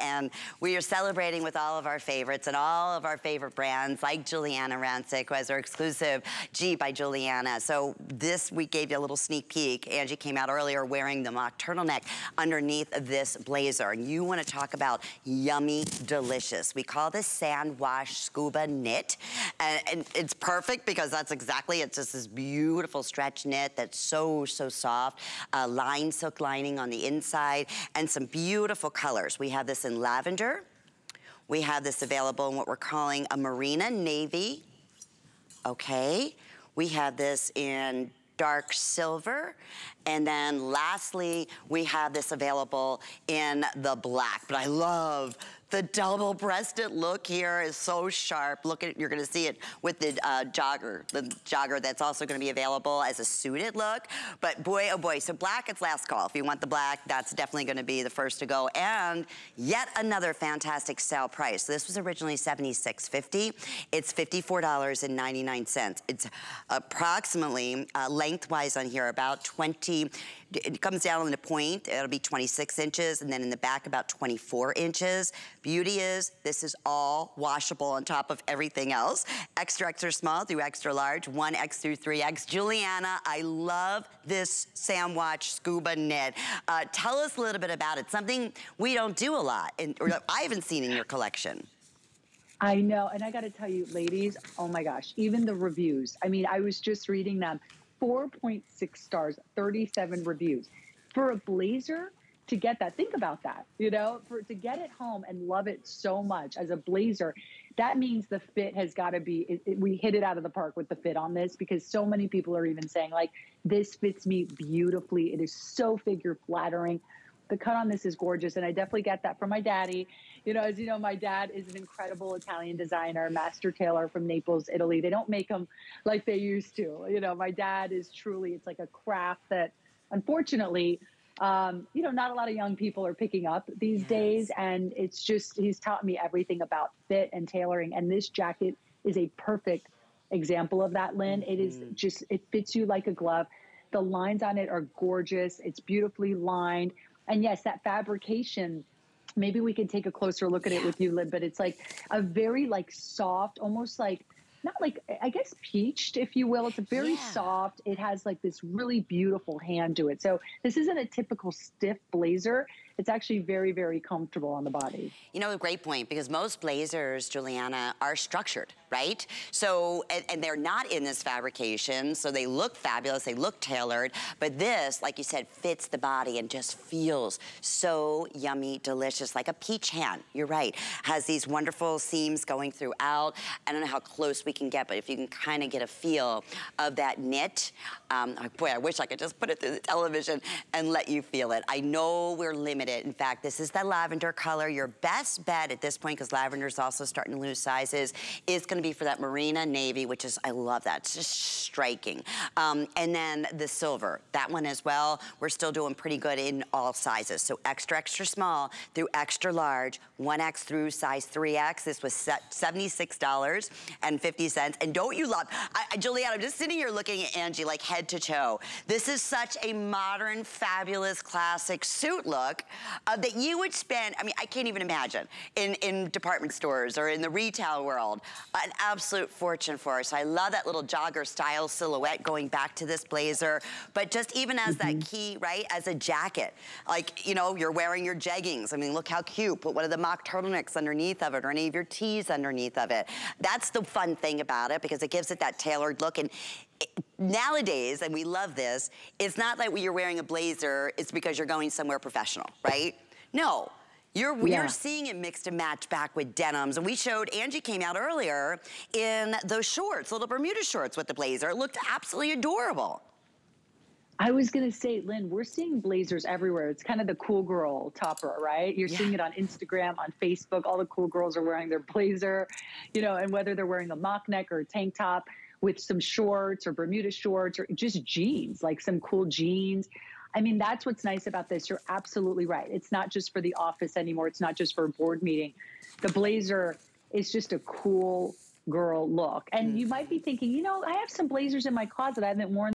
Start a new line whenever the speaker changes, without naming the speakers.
and we are celebrating with all of our favorites and all of our favorite brands like Giuliana Rancic, who has our exclusive G by Giuliana. So this, we gave you a little sneak peek. Angie came out earlier wearing the mock turtleneck underneath this blazer. And you wanna talk about yummy delicious. We call this sand wash scuba knit. And, and it's perfect because that's exactly, it's just this beautiful stretch knit that's so, so soft. Uh, line silk lining on the inside and some beautiful colors. We have this in lavender. We have this available in what we're calling a marina navy. Okay. We have this in dark silver. And then lastly, we have this available in the black. But I love the double-breasted look here is so sharp. Look at, you're gonna see it with the uh, jogger, the jogger that's also gonna be available as a suited look. But boy, oh boy, so black, it's last call. If you want the black, that's definitely gonna be the first to go. And yet another fantastic sale price. This was originally $76.50. It's $54.99. It's approximately uh, lengthwise on here about 20, it comes down in a point, it'll be 26 inches, and then in the back about 24 inches. Beauty is, this is all washable on top of everything else. Extra, extra small through extra large, 1X through 3X. Giuliana, I love this Sandwash scuba knit. Uh, tell us a little bit about it. Something we don't do a lot, and, I haven't seen in your collection.
I know, and I got to tell you, ladies, oh my gosh, even the reviews. I mean, I was just reading them. 4.6 stars, 37 reviews. For a blazer, to get that, think about that, you know, for to get it home and love it so much as a blazer, that means the fit has got to be, it, it, we hit it out of the park with the fit on this because so many people are even saying, like, this fits me beautifully. It is so figure flattering. The cut on this is gorgeous, and I definitely get that from my daddy. You know, as you know, my dad is an incredible Italian designer, master tailor from Naples, Italy. They don't make them like they used to. You know, my dad is truly, it's like a craft that unfortunately, um, you know, not a lot of young people are picking up these yes. days. And it's just, he's taught me everything about fit and tailoring. And this jacket is a perfect example of that, Lynn. Mm-hmm. It is mm-hmm. just, it fits you like a glove. The lines on it are gorgeous. It's beautifully lined. And yes, that fabrication maybe we can take a closer look at it with you, Lynn, but it's like a very like soft, almost like not like I guess peached, if you will. It's a very yeah. soft. It has like this really beautiful hand to it. So this isn't a typical stiff blazer it's actually very, very comfortable on the body.
You know, a great point, because most blazers, Giuliana, are structured, right? So, and, and, they're not in this fabrication, so they look fabulous, they look tailored, but this, like you said, fits the body and just feels so yummy, delicious, like a peach hand, you're right. Has these wonderful seams going throughout. I don't know how close we can get, but if you can kind of get a feel of that knit, um, boy, I wish I could just put it through the television and let you feel it. I know we're limited it. In fact, this is the lavender color. Your best bet at this point, because lavender is also starting to lose sizes, is gonna be for that Marina Navy, which is, I love that. It's just striking. Um, and then the silver, that one as well, we're still doing pretty good in all sizes. So extra, extra small through extra large, 1X through size 3X. This was $76.50. And don't you love, I, Juliette, I'm just sitting here looking at Angie like head to toe. This is such a modern, fabulous, classic suit look uh, that you would spend, I mean, I can't even imagine, in, in department stores or in the retail world, an absolute fortune for us. I love that little jogger style silhouette going back to this blazer, but just even as mm -hmm. that mm-hmm. key, right, as a jacket, like, you know, you're wearing your jeggings. I mean, look how cute. Put one of the mock turtlenecks underneath of it or any of your tees underneath of it. That's the fun thing about it because it gives it that tailored look. And nowadays, and we love this, it's not like you're wearing a blazer, it's because you're going somewhere professional, right? No. You're, yeah. you're seeing it mixed and match back with denims. And we showed, Angie came out earlier in those shorts, little Bermuda shorts with the blazer. It looked absolutely adorable.
I was going to say, Lynn, we're seeing blazers everywhere. It's kind of the cool girl topper, right? You're yeah. seeing it on Instagram, on Facebook. All the cool girls are wearing their blazer, you know, and whether they're wearing a mock neck or a tank top, with some shorts or Bermuda shorts or just jeans, like some cool jeans. I mean, that's what's nice about this. You're absolutely right. It's not just for the office anymore. It's not just for a board meeting. The blazer is just a cool girl look. And mm. you might be thinking, you know, I have some blazers in my closet I haven't worn